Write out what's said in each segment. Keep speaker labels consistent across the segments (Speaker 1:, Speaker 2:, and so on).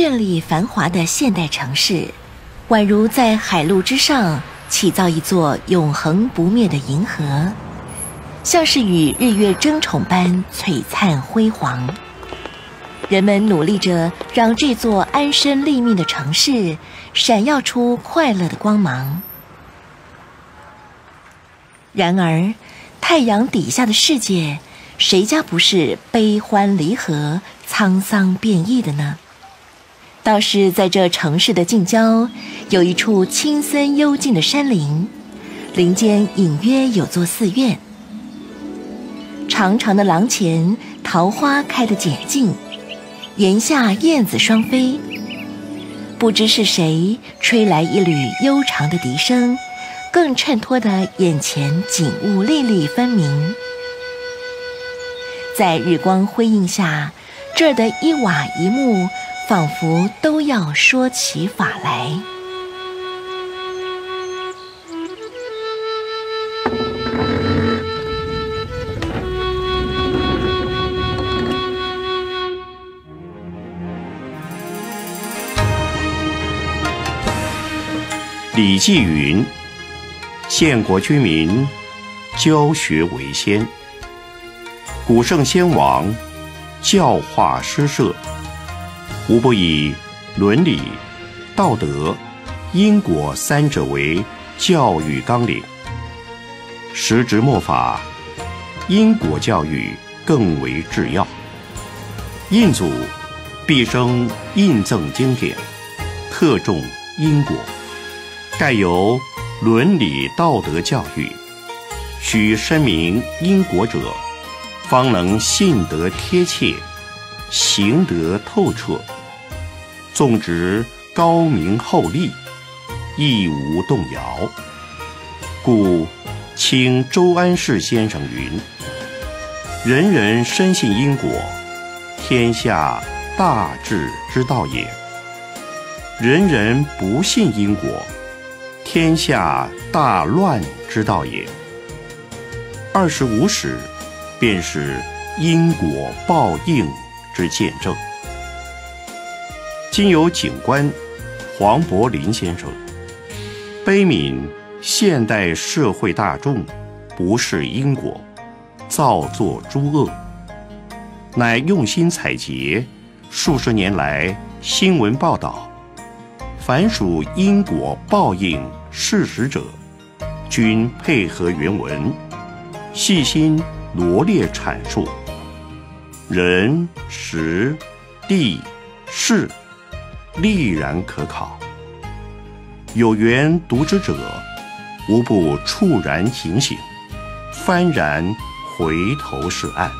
Speaker 1: 绚丽繁华的现代城市，宛如在海陆之上起造一座永恒不灭的银河，像是与日月争宠般璀璨辉煌。人们努力着让这座安身立命的城市闪耀出快乐的光芒。然而，太阳底下的世界，谁家不是悲欢离合、沧桑变异的呢？倒是在这城市的近郊，有一处青森幽静的山林，林间隐约有座寺院。长长的廊前，桃花开得简净。檐下燕子双飞，不知是谁吹来一缕悠长的笛声，更衬托的眼前景物粒粒分明。在日光辉映下，这儿的一瓦一木，仿佛都要说起法来。
Speaker 2: 《李记》云：“献国君民，教学为先。古圣先王教化施设，无不以伦理、道德、因果三者为教育纲领。时值末法，因果教育更为至要。印祖毕生印赠经典，特重因果。”盖由伦理道德教育，须深明因果者，方能信得贴切，行得透彻，纵直高明厚利，亦无动摇。故清周安世先生云：“人人深信因果，天下大治之道也；人人不信因果。”天下大乱之道也。二十五史，便是因果报应之见证。今有警官黄柏林先生，悲悯现代社会大众不是因果，造作诸恶，乃用心采撷数十年来新闻报道，凡属因果报应。事实者，均配合原文，细心罗列阐述。人、时、地、事，历然可考。有缘读之者，无不触然警醒，幡然回头是岸，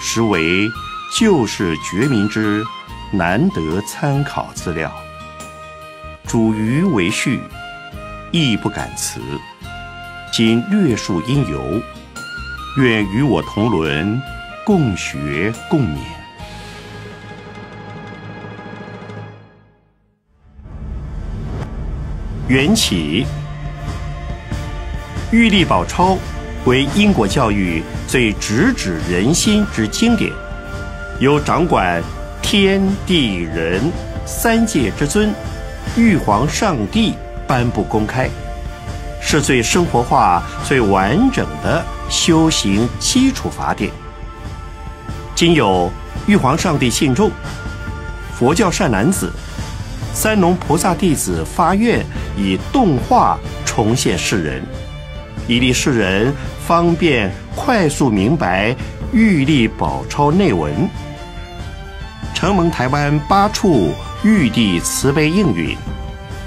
Speaker 2: 实为救世觉民之难得参考资料。主余为序。亦不敢辞，今略述因由，愿与我同伦，共学共勉。缘起，《玉历宝钞》为因果教育最直指人心之经典，由掌管天地人三界之尊玉皇上帝。颁布公开，是最生活化、最完整的修行基础法典。今有玉皇上帝信众、佛教善男子、三龙菩萨弟子发愿，以动画重现世人，以利世人方便快速明白玉历宝钞内文。承蒙台湾八处玉帝慈悲应允。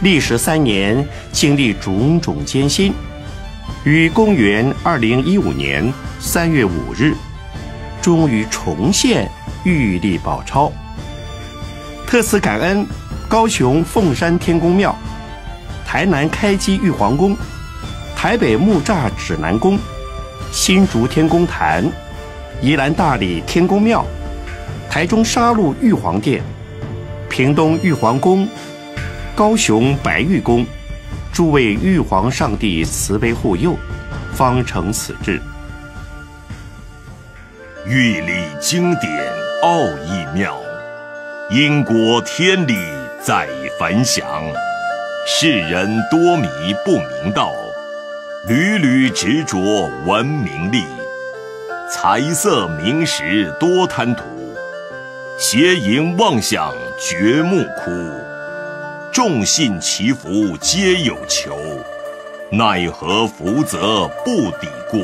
Speaker 2: 历时三年，经历种种艰辛，于公元二零一五年三月五日，终于重现玉历宝钞。特此感恩高雄凤山天公庙、台南开基玉皇宫、台北木栅指南宫、新竹天公坛、宜兰大理天公庙、台中沙鹿玉皇殿、屏东玉皇宫。高雄白玉宫，诸位玉皇上帝慈悲护佑，方成此志。
Speaker 3: 玉历经典奥义妙，因果天理在凡响，世人多迷不明道，屡屡执着闻名利，财色名食多贪图，邪淫妄想绝莫哭，众信祈福皆有求，奈何福泽不抵过？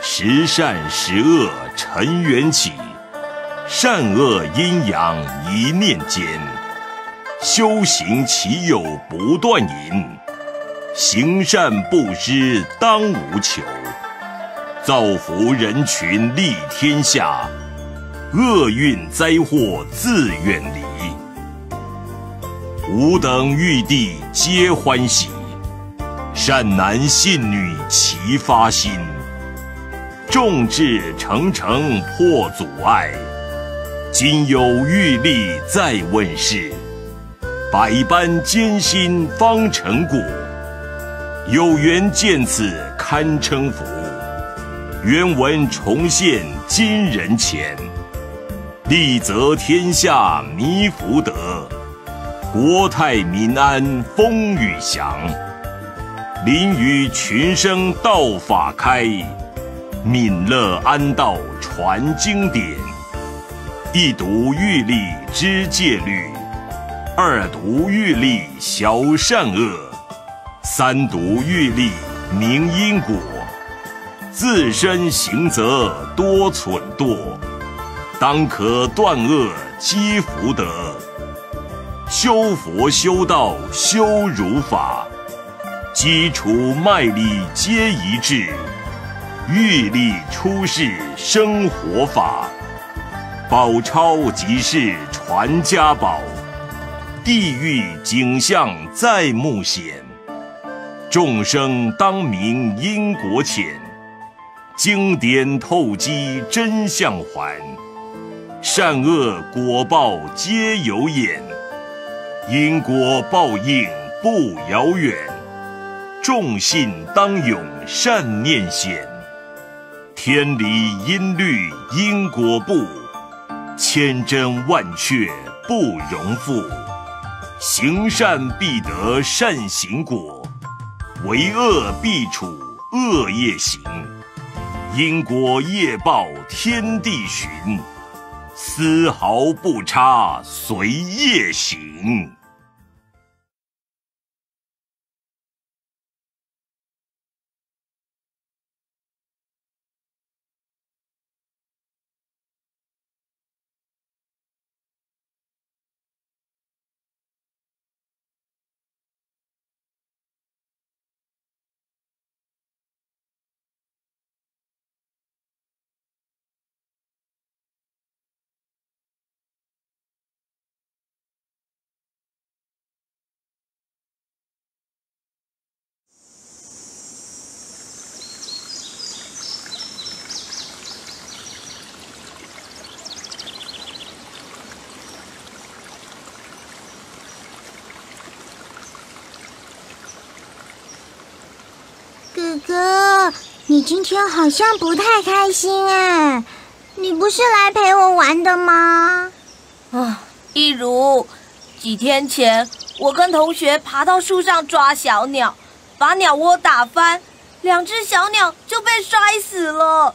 Speaker 3: 十善十恶尘缘起。善恶阴阳一念间，修行岂有不断引？行善布施当无求，造福人群利天下，厄运灾祸自远离。吾等玉帝皆欢喜，善男信女齐发心，众志成城破阻碍。今有玉立在问世，百般艰辛方成果。有缘见此堪称福，原文重现今人前。利泽天下弥福德，国泰民安风雨祥。临于群生道法开，悯乐安道传经典。一读玉历知戒律，二读玉历晓善恶，三读玉历明因果。自身行则多蠢惰，当可断恶积福德。修佛修道修如法，基础脉力皆一致。玉历出世生活法。宝钞即是传家宝，地狱景象在目显，众生当明因果浅，经典透机真相还，善恶果报皆有眼，因果报应不遥远，众信当永善念显，天理音律因果布。千真万确不容负，行善必得善行果，为恶必处恶业行。因果业报天地寻，丝毫不差随业行。
Speaker 4: 哥哥，你今天好像不太开心哎，你不是来陪我玩的吗？
Speaker 5: 啊，一如，几天前我跟同学爬到树上抓小鸟，把鸟窝打翻，两只小鸟就被摔死了，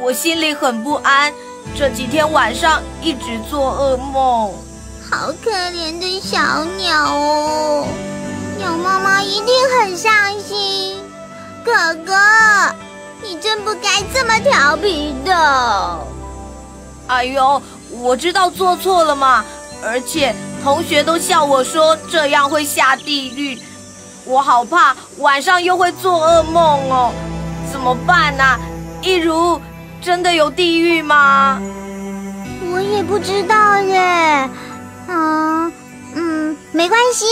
Speaker 5: 我心里很不安，这几天晚上一直做噩梦。
Speaker 4: 好可怜的小鸟哦，鸟妈妈一定很伤心。哥哥，你真不该这么调皮的。
Speaker 5: 哎呦，我知道做错了嘛，而且同学都笑我说这样会下地狱，我好怕晚上又会做噩梦哦，怎么办呢？一如，真的有地狱吗？
Speaker 4: 我也不知道耶。嗯嗯，没关系，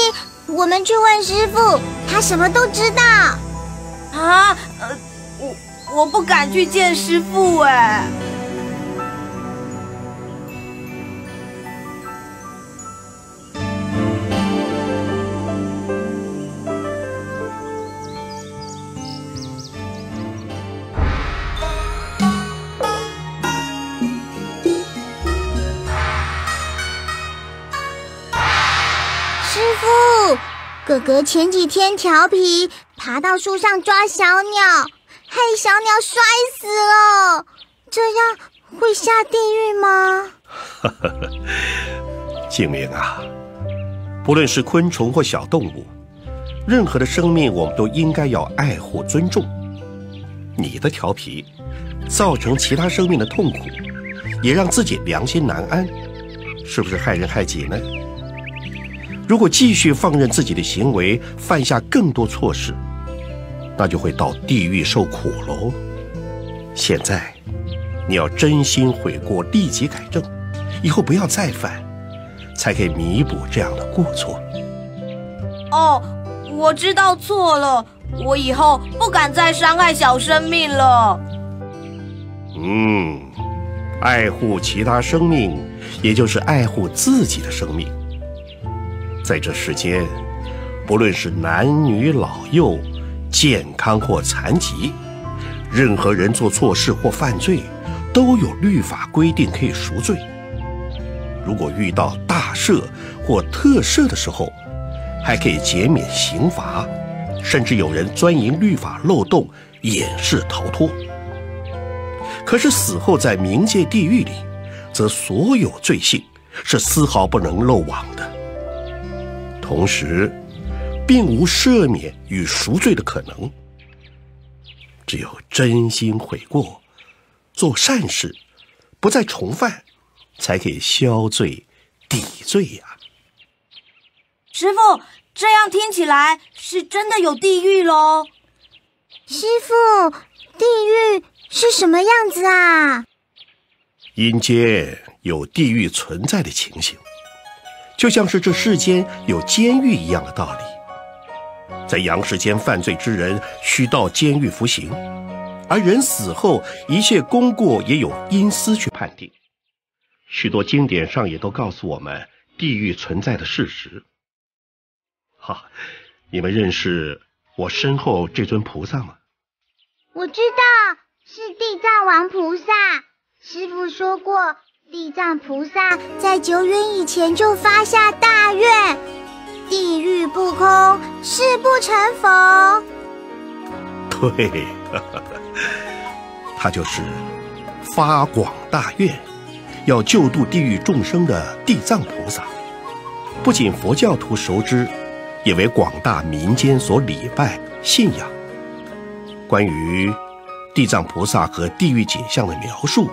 Speaker 4: 我们去问师傅，他什么都知道。
Speaker 5: 啊，呃，我我不敢去见师傅哎。
Speaker 4: 傅，哥哥前几天调皮，爬到树上抓小鸟，害小鸟摔死了，这样会下地狱吗？
Speaker 2: 哈哈，静明啊，不论是昆虫或小动物，任何的生命，我们都应该要爱护、尊重。你的调皮，造成其他生命的痛苦，也让自己良心难安，是不是害人害己呢？如果继续放任自己的行为犯下更多错事，那就会到地狱受苦喽。现在，你要真心悔过，立即改正，以后不要再犯，才可以弥补这样的过错。
Speaker 5: 哦，我知道错了。我以后不敢再伤害小生命了。
Speaker 2: 嗯，爱护其他生命，也就是爱护自己的生命。在这世间，不论是男女老幼、健康或残疾，任何人做错事或犯罪，都有律法规定可以赎罪。如果遇到大赦或特赦的时候，还可以减免刑罚。甚至有人钻营律法漏洞，掩饰逃脱。可是死后在冥界地狱里，则所有罪行是丝毫不能漏网的。同时，并无赦免与赎罪的可能。只有真心悔过，做善事，不再重犯，才可以消罪抵罪呀。
Speaker 5: 师傅。这样听起来是真的有地狱喽，
Speaker 4: 师傅，地狱是什么样子啊？
Speaker 2: 阴间有地狱存在的情形，就像是这世间有监狱一样的道理。在阳世间犯罪之人需到监狱服刑，而人死后一切功过也有阴司去判定。许多经典上也都告诉我们地狱存在的事实。好，你们认识我身后这尊菩萨吗？
Speaker 4: 我知道是地藏王菩萨。师傅说过，地藏菩萨在久远以前就发下大愿：地狱不空，誓不成佛。
Speaker 2: 对，他就是发广大愿，要救度地狱众生的地藏菩萨。不仅佛教徒熟知。也为广大民间所礼拜信仰。关于地藏菩萨和地狱景象的描述，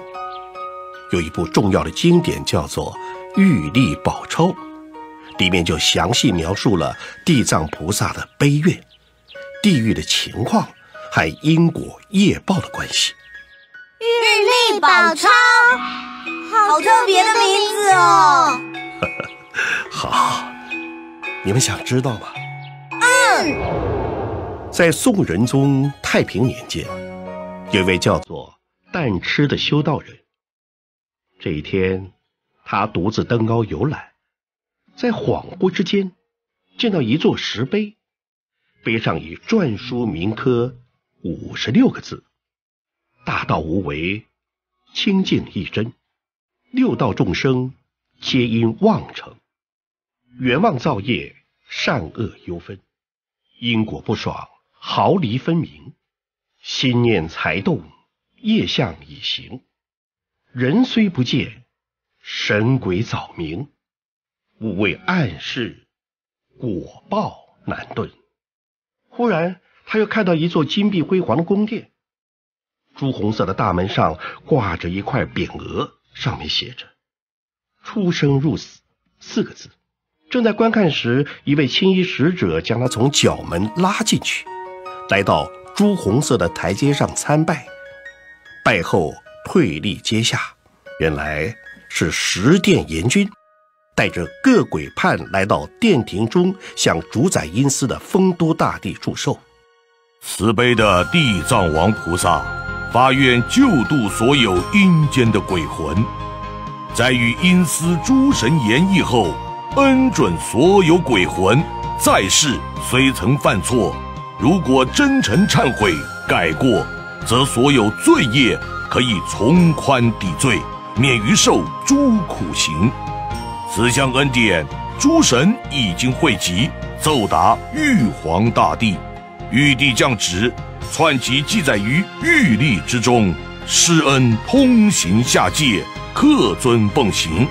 Speaker 2: 有一部重要的经典叫做《玉历宝钞》，里面就详细描述了地藏菩萨的悲愿、地狱的情况和因果业报的关系。
Speaker 4: 玉历宝钞，
Speaker 5: 好特别的名字哦！
Speaker 2: 好。你们想知道吗？嗯，在宋仁宗太平年间，有一位叫做淡痴的修道人。这一天，他独自登高游览，在恍惚之间，见到一座石碑，碑上以篆书铭刻五十六个字：“大道无为，清净一真，六道众生皆因妄成。”冤妄造业，善恶忧分，因果不爽，毫厘分明。心念才动，业相已行。人虽不见，神鬼早明。勿谓暗示，果报难遁。忽然，他又看到一座金碧辉煌的宫殿，朱红色的大门上挂着一块匾额，上面写着“出生入死”四个字。正在观看时，一位青衣使者将他从角门拉进去，来到朱红色的台阶上参拜。拜后退立阶下，原来是十殿阎君，带着各鬼判来到殿庭中，向主宰阴司的丰都大帝祝寿。
Speaker 3: 慈悲的地藏王菩萨发愿救度所有阴间的鬼魂，在与阴司诸神言议后。恩准所有鬼魂，在世虽曾犯错，如果真诚忏悔改过，则所有罪业可以从宽抵罪，免于受诸苦刑。此项恩典诸神已经汇集，奏达玉皇大帝。玉帝降旨，篡集记载于玉历之中，施恩通行下界，客尊奉行。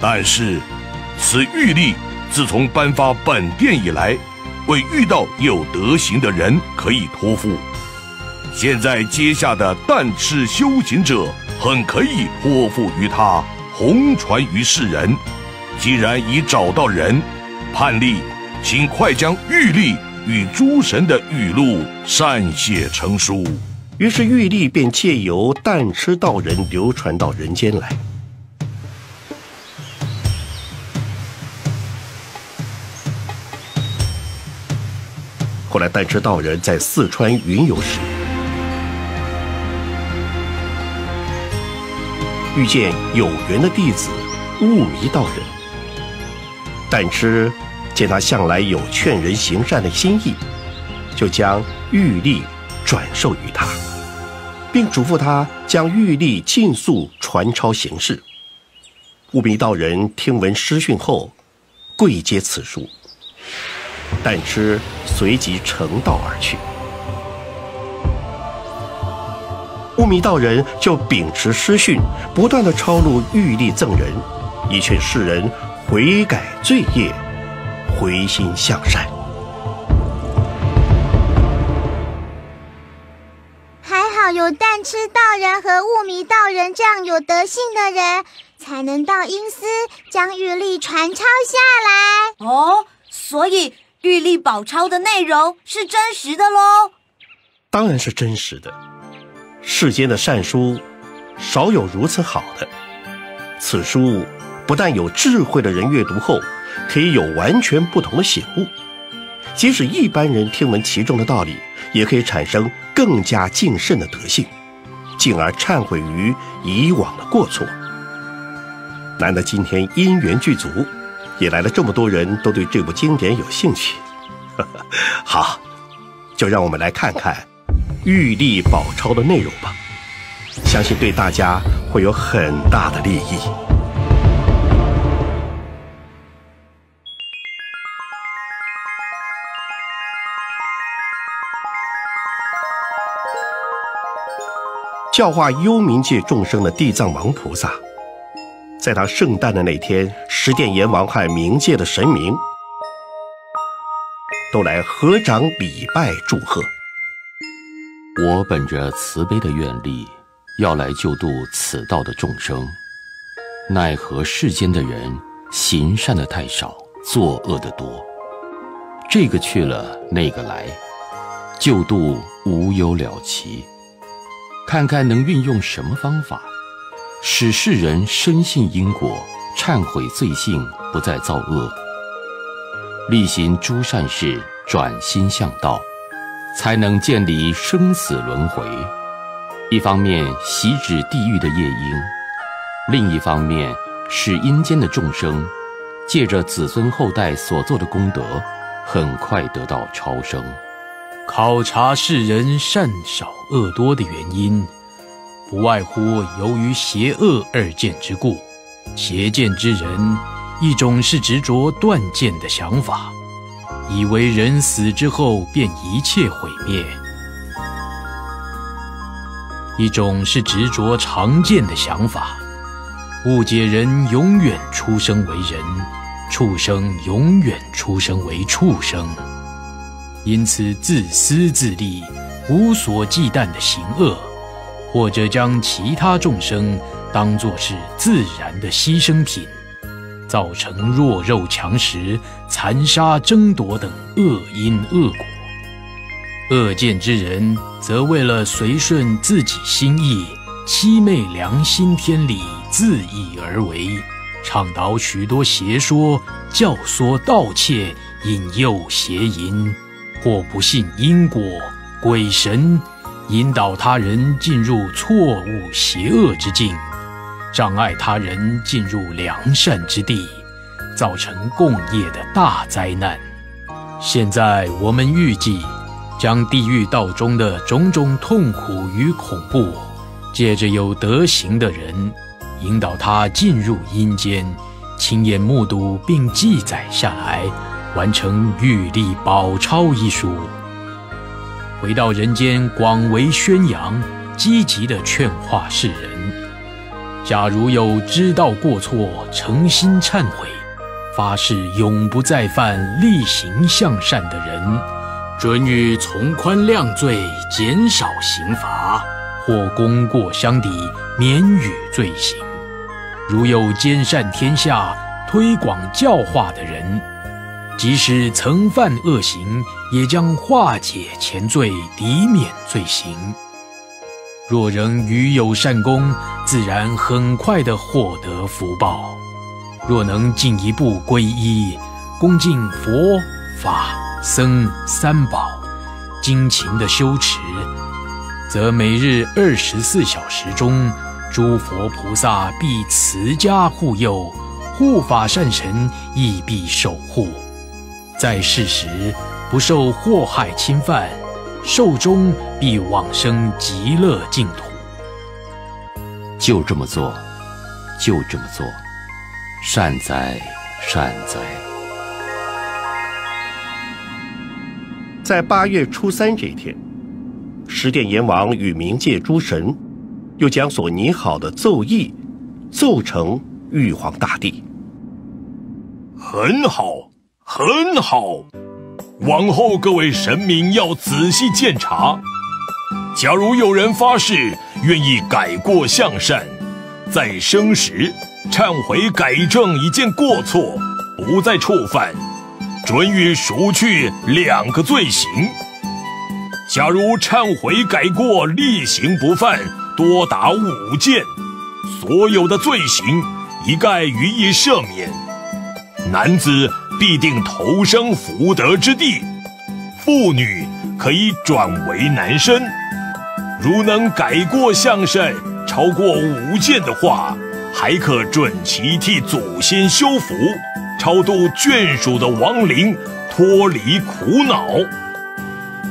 Speaker 3: 但是，此玉历自从颁发本殿以来，未遇到有德行的人可以托付。现在接下的但吃修行者，很可以托付于他，弘传于世人。既然已找到人，判例，请快将玉历。与诸神的语录善写成书，
Speaker 2: 于是玉历便借由蛋吃道人流传到人间来。后来，蛋吃道人在四川云游时，遇见有缘的弟子悟迷道人，蛋吃。见他向来有劝人行善的心意，就将玉历转授于他，并嘱咐他将玉历尽速传抄行事。悟迷道人听闻师训后，跪接此书，但知随即成道而去。悟迷道人就秉持师训，不断的抄录玉历赠人，以劝世人悔改罪业。回心向善，
Speaker 4: 还好有但吃道人和雾迷道人这样有德性的人，才能到阴司将玉历传抄下来。
Speaker 5: 哦，所以玉历宝钞的内容是真实的喽？
Speaker 2: 当然是真实的。世间的善书，少有如此好的。此书不但有智慧的人阅读后。可以有完全不同的醒悟，即使一般人听闻其中的道理，也可以产生更加敬慎的德性，进而忏悔于以往的过错。难得今天因缘具足，也来了这么多人都对这部经典有兴趣。好，就让我们来看看《玉历宝钞》的内容吧，相信对大家会有很大的利益。教化幽冥界众生的地藏王菩萨，在他圣诞的那天，十殿阎王和冥界的神明都来合掌礼拜祝贺。
Speaker 6: 我本着慈悲的愿力，要来救度此道的众生，奈何世间的人行善的太少，作恶的多，这个去了，那个来，救度无有了期。看看能运用什么方法，使世人深信因果，忏悔罪性，不再造恶，力行诸善事，转心向道，才能建立生死轮回。一方面洗止地狱的业因，另一方面使阴间的众生，借着子孙后代所做的功德，很快得到超生。
Speaker 7: 考察世人善少恶多的原因，不外乎由于邪恶二见之故。邪见之人，一种是执着断见的想法，以为人死之后便一切毁灭；一种是执着常见的想法，误解人永远出生为人，畜生永远出生为畜生。因此，自私自利、无所忌惮的行恶，或者将其他众生当作是自然的牺牲品，造成弱肉强食、残杀争夺等恶因恶果。恶见之人，则为了随顺自己心意，欺昧良心天理，自意而为，倡导许多邪说，教唆盗窃，引诱邪淫。或不信因果、鬼神，引导他人进入错误邪恶之境，障碍他人进入良善之地，造成共业的大灾难。现在我们预计，将地狱道中的种种痛苦与恐怖，借着有德行的人，引导他进入阴间，亲眼目睹并记载下来，完成《玉历宝钞》一书。回到人间，广为宣扬，积极的劝化世人。假如有知道过错、诚心忏悔、发誓永不再犯、力行向善的人，准予从宽量罪，减少刑罚，或功过相抵，免予罪行。如有兼善天下、推广教化的人，即使曾犯恶行，也将化解前罪，抵免罪行。若仍与有善功，自然很快的获得福报。若能进一步皈依，恭敬佛法僧三宝，精勤的修持，则每日二十四小时中，诸佛菩萨必慈家护佑，护法善神亦必守护。在世时不受祸害侵犯，寿终必往生极乐净土。
Speaker 6: 就这么做，就这么做，善哉善哉。
Speaker 2: 在八月初三这一天，十殿阎王与冥界诸神又将所拟好的奏议奏成玉皇大帝。
Speaker 3: 很好。很好，往后各位神明要仔细鉴察。假如有人发誓愿意改过向善，在生时忏悔改正一件过错，不再触犯，准予赎去两个罪行。假如忏悔改过例行不犯，多达五件，所有的罪行一概予以赦免。男子。必定投生福德之地，妇女可以转为男身。如能改过向善，超过五件的话，还可准其替祖先修福，超度眷属的亡灵，脱离苦恼。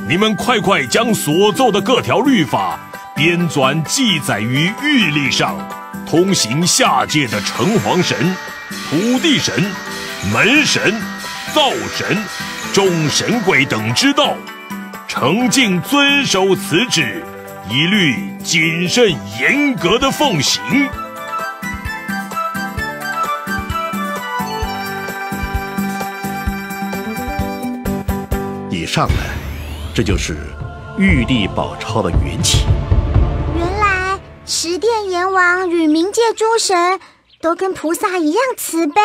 Speaker 3: 你们快快将所奏的各条律法编纂记载于玉历上，通行下界的城隍神、土地神。门神、灶神、众神鬼等之道，诚敬遵守此旨，一律谨慎严格的奉行。
Speaker 2: 以上呢，这就是玉帝宝钞的缘起。
Speaker 4: 原来十殿阎王与冥界诸神都跟菩萨一样慈悲。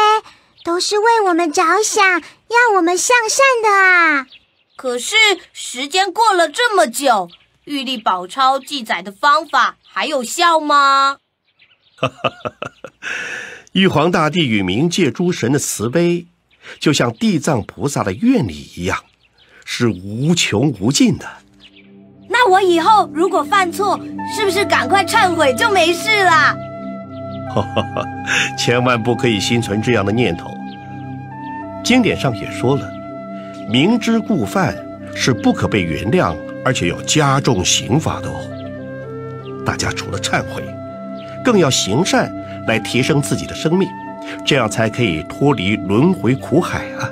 Speaker 4: 都是为我们着想，要我们向善的啊！
Speaker 5: 可是时间过了这么久，玉历宝钞记载的方法还有效吗？
Speaker 2: 哈哈哈哈玉皇大帝与冥界诸神的慈悲，就像地藏菩萨的愿力一样，是无穷无尽的。
Speaker 5: 那我以后如果犯错，是不是赶快忏悔就没事了？
Speaker 2: 哈哈哈！千万不可以心存这样的念头。经典上也说了，明知故犯是不可被原谅，而且要加重刑罚的哦。大家除了忏悔，更要行善来提升自己的生命，这样才可以脱离轮回苦海啊。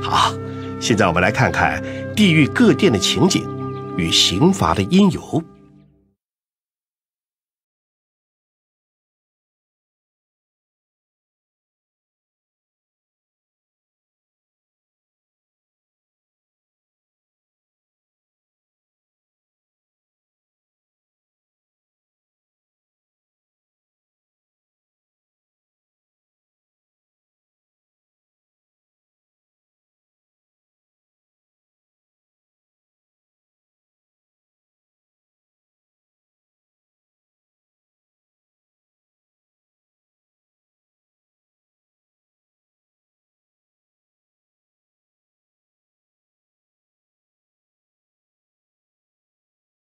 Speaker 2: 好，现在我们来看看地狱各殿的情景与刑罚的因由。